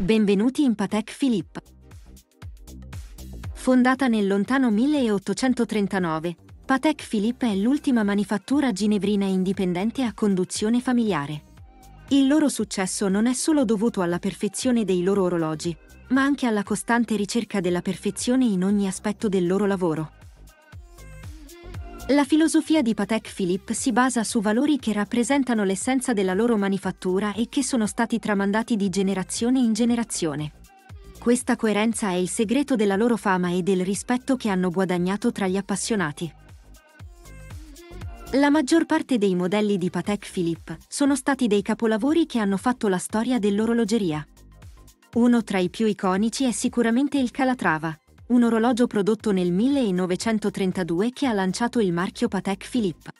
Benvenuti in Patek Philippe. Fondata nel lontano 1839, Patek Philippe è l'ultima manifattura ginevrina indipendente a conduzione familiare. Il loro successo non è solo dovuto alla perfezione dei loro orologi, ma anche alla costante ricerca della perfezione in ogni aspetto del loro lavoro. La filosofia di Patek Philippe si basa su valori che rappresentano l'essenza della loro manifattura e che sono stati tramandati di generazione in generazione. Questa coerenza è il segreto della loro fama e del rispetto che hanno guadagnato tra gli appassionati. La maggior parte dei modelli di Patek Philippe sono stati dei capolavori che hanno fatto la storia dell'orologeria. Uno tra i più iconici è sicuramente il Calatrava, un orologio prodotto nel 1932 che ha lanciato il marchio Patek Philippe.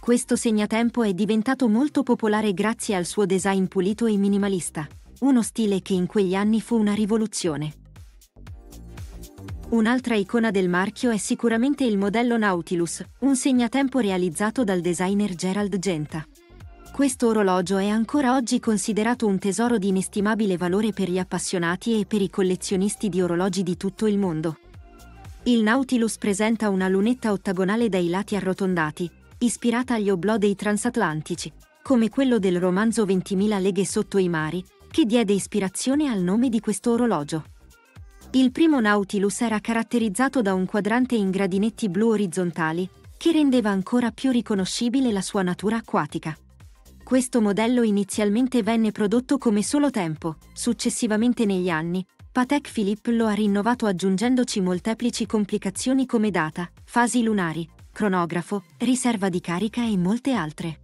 Questo segnatempo è diventato molto popolare grazie al suo design pulito e minimalista, uno stile che in quegli anni fu una rivoluzione. Un'altra icona del marchio è sicuramente il modello Nautilus, un segnatempo realizzato dal designer Gerald Genta. Questo orologio è ancora oggi considerato un tesoro di inestimabile valore per gli appassionati e per i collezionisti di orologi di tutto il mondo. Il Nautilus presenta una lunetta ottagonale dai lati arrotondati, ispirata agli oblò dei transatlantici, come quello del romanzo 20.000 leghe sotto i mari, che diede ispirazione al nome di questo orologio. Il primo Nautilus era caratterizzato da un quadrante in gradinetti blu orizzontali, che rendeva ancora più riconoscibile la sua natura acquatica. Questo modello inizialmente venne prodotto come solo tempo, successivamente negli anni, Patek Philippe lo ha rinnovato aggiungendoci molteplici complicazioni come data, fasi lunari, cronografo, riserva di carica e molte altre.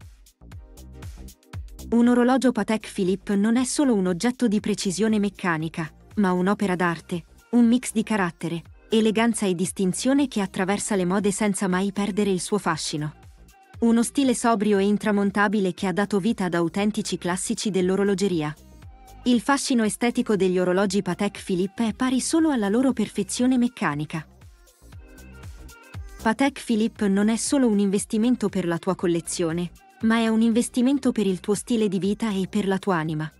Un orologio Patek Philippe non è solo un oggetto di precisione meccanica, ma un'opera d'arte, un mix di carattere, eleganza e distinzione che attraversa le mode senza mai perdere il suo fascino. Uno stile sobrio e intramontabile che ha dato vita ad autentici classici dell'orologeria. Il fascino estetico degli orologi Patek Philippe è pari solo alla loro perfezione meccanica. Patek Philippe non è solo un investimento per la tua collezione, ma è un investimento per il tuo stile di vita e per la tua anima.